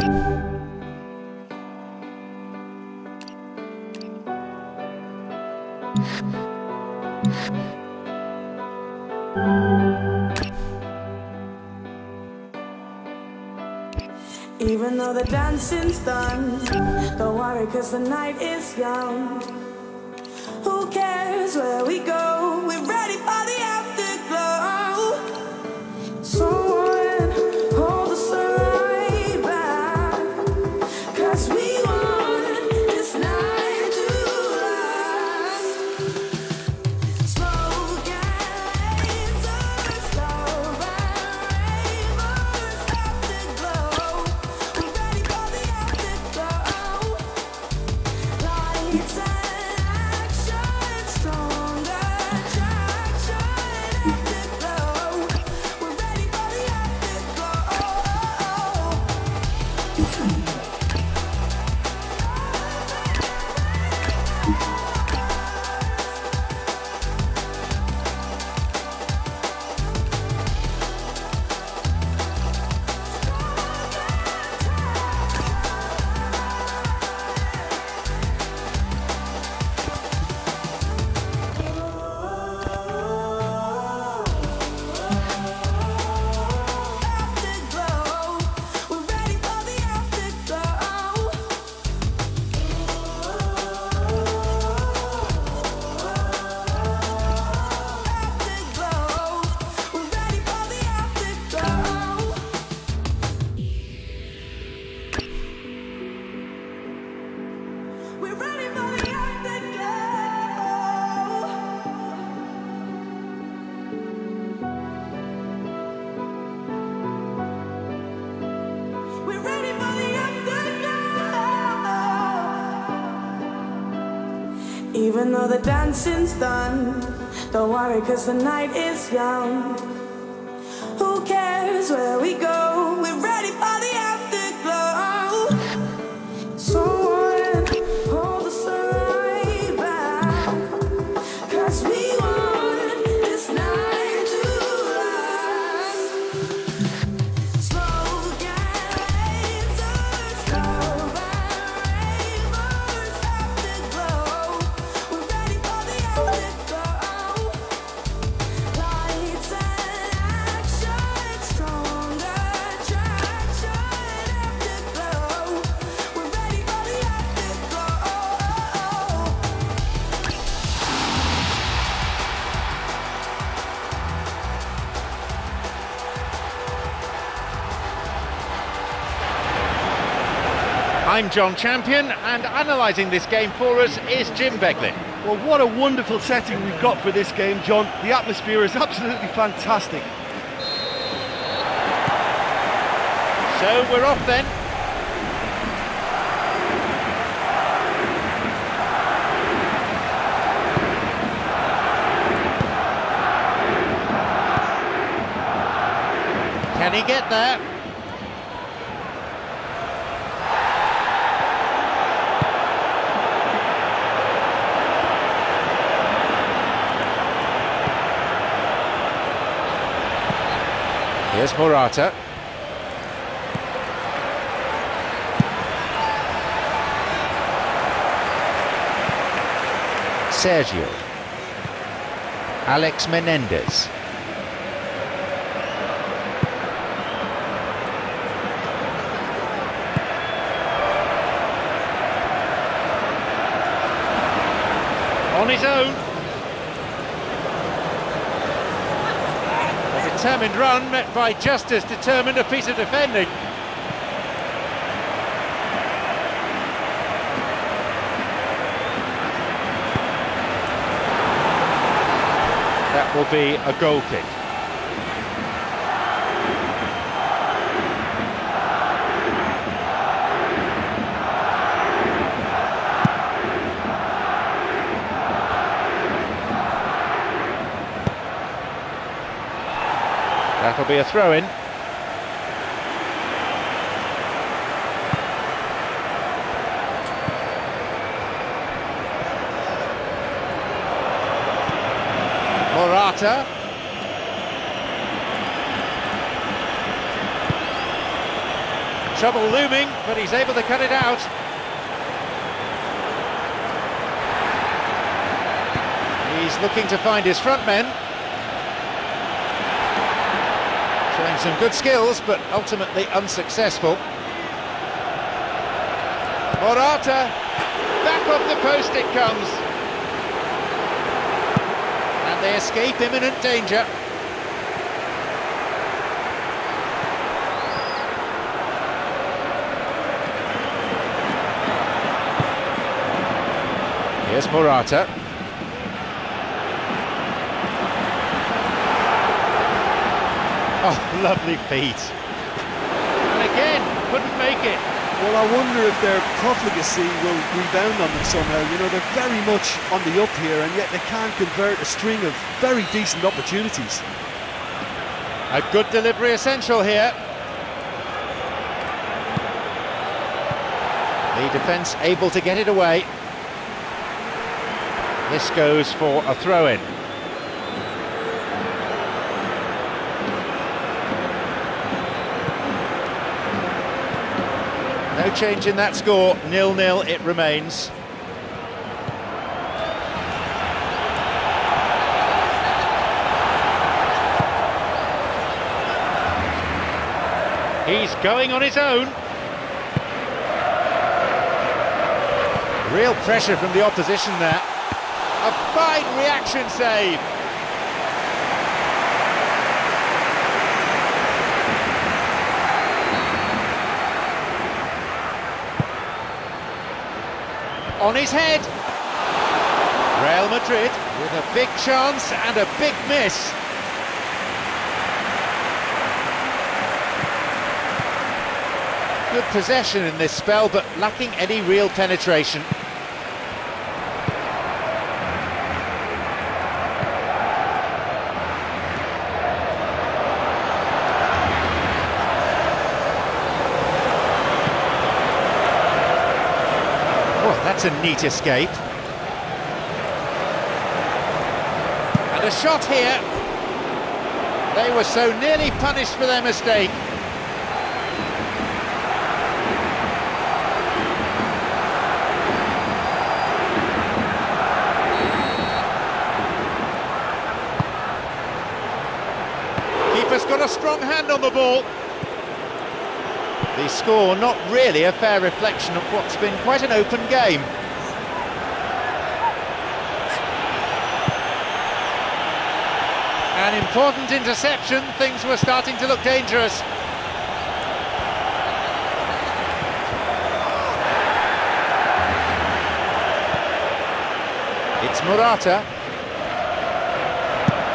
Even though the dancing's done, don't worry, cause the night is young. Who cares where we go? We're ready for the though the dancing's done, don't worry, cause the night is young. Who cares where we go? We're ready for the I'm Jon Champion, and analysing this game for us is Jim Beglin. Well, what a wonderful setting we've got for this game, John. The atmosphere is absolutely fantastic. So we're off then. Can he get there? Here's Morata. Sergio. Alex Menendez. On his own. Determined run met by just as determined a piece of defending. That will be a goal kick. Be a throw in. Morata. Trouble looming, but he's able to cut it out. He's looking to find his front men. Showing some good skills, but ultimately unsuccessful. Morata, back off the post it comes. And they escape imminent danger. Here's Morata. Oh, lovely feet. And again, couldn't make it. Well, I wonder if their profligacy will rebound on them somehow. You know, they're very much on the up here, and yet they can't convert a string of very decent opportunities. A good delivery essential here. The defence able to get it away. This goes for a throw-in. No change in that score, nil-nil it remains. He's going on his own. Real pressure from the opposition there. A fine reaction save. On his head. Real Madrid with a big chance and a big miss. Good possession in this spell, but lacking any real penetration. Oh, that's a neat escape. And a shot here. They were so nearly punished for their mistake. Keeper's got a strong hand on the ball. The score not really a fair reflection of what's been quite an open game. An important interception, things were starting to look dangerous. It's Morata.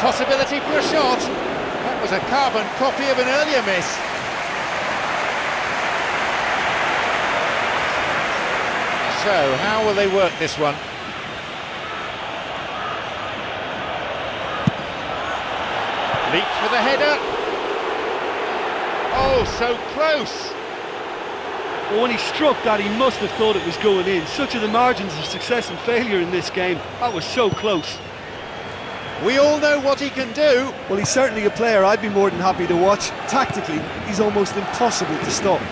Possibility for a shot. That was a carbon copy of an earlier miss. So, how will they work this one? Leaps for the header. Oh, so close. But when he struck that, he must have thought it was going in. Such are the margins of success and failure in this game. That was so close. We all know what he can do. Well, he's certainly a player I'd be more than happy to watch. Tactically, he's almost impossible to stop.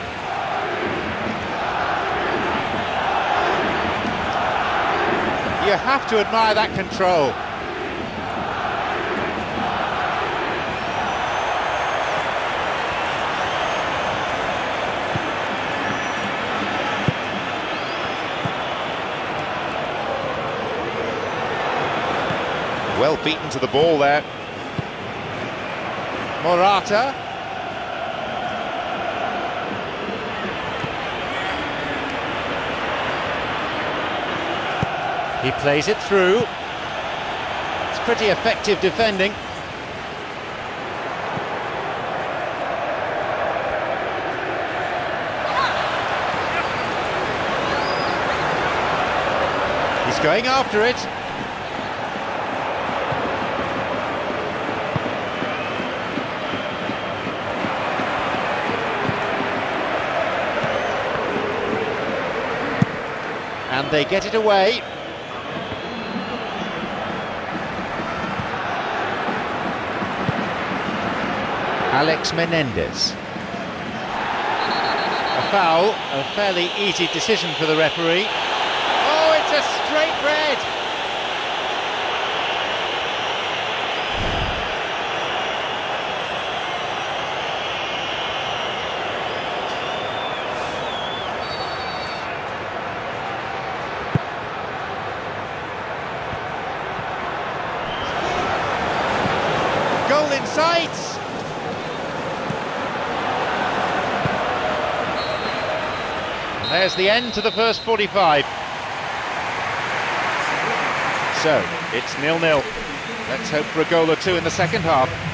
You have to admire that control. Well beaten to the ball there. Morata. He plays it through. It's pretty effective defending. He's going after it. And they get it away. Alex Menendez. A foul, a fairly easy decision for the referee. Oh, it's a straight red! Goal in sight! There's the end to the first 45. So, it's nil-nil. Let's hope for a goal or two in the second half.